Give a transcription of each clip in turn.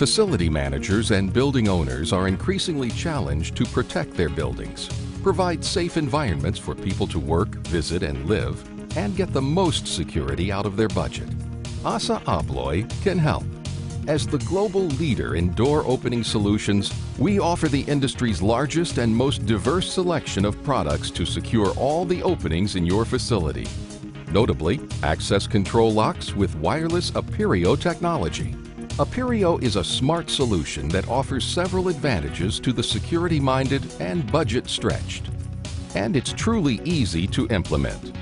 Facility managers and building owners are increasingly challenged to protect their buildings, provide safe environments for people to work, visit, and live, and get the most security out of their budget. ASSA ABLOY can help. As the global leader in door opening solutions, we offer the industry's largest and most diverse selection of products to secure all the openings in your facility. Notably, access control locks with wireless Aperio technology. Aperio is a smart solution that offers several advantages to the security-minded and budget-stretched. And it's truly easy to implement.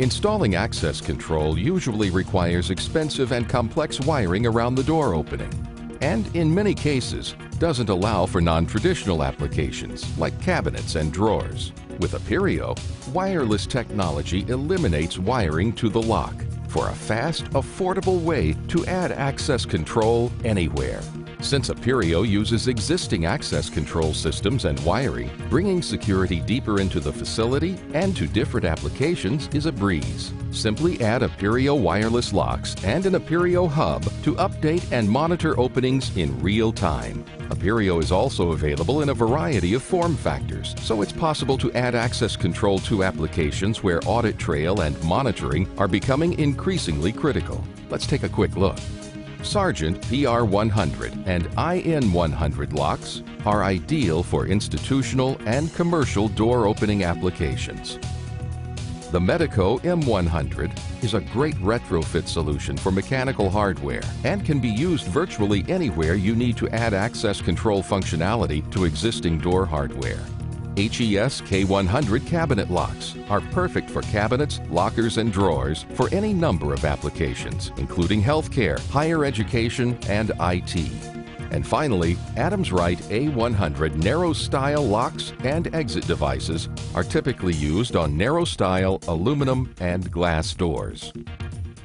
Installing access control usually requires expensive and complex wiring around the door opening, and in many cases doesn't allow for non-traditional applications like cabinets and drawers. With Aperio, wireless technology eliminates wiring to the lock for a fast, affordable way to add access control anywhere. Since Aperio uses existing access control systems and wiring, bringing security deeper into the facility and to different applications is a breeze. Simply add Aperio wireless locks and an Aperio hub to update and monitor openings in real time. Aperio is also available in a variety of form factors, so it's possible to add access control to applications where audit trail and monitoring are becoming increasingly critical. Let's take a quick look. Sargent PR100 and IN100 locks are ideal for institutional and commercial door opening applications. The Medeco M100 is a great retrofit solution for mechanical hardware and can be used virtually anywhere you need to add access control functionality to existing door hardware. HES K100 cabinet locks are perfect for cabinets, lockers, and drawers for any number of applications, including healthcare, higher education, and IT. And finally, Adams Rite A100 narrow style locks and exit devices are typically used on narrow style aluminum and glass doors.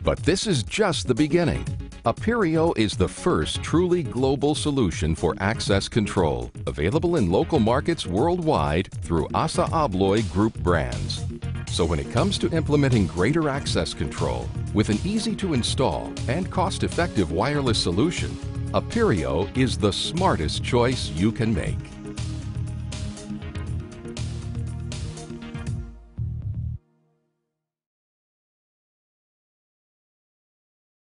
But this is just the beginning. Aperio is the first truly global solution for access control, available in local markets worldwide through ASSA ABLOY Group brands. So when it comes to implementing greater access control with an easy to install and cost effective wireless solution, Aperio is the smartest choice you can make.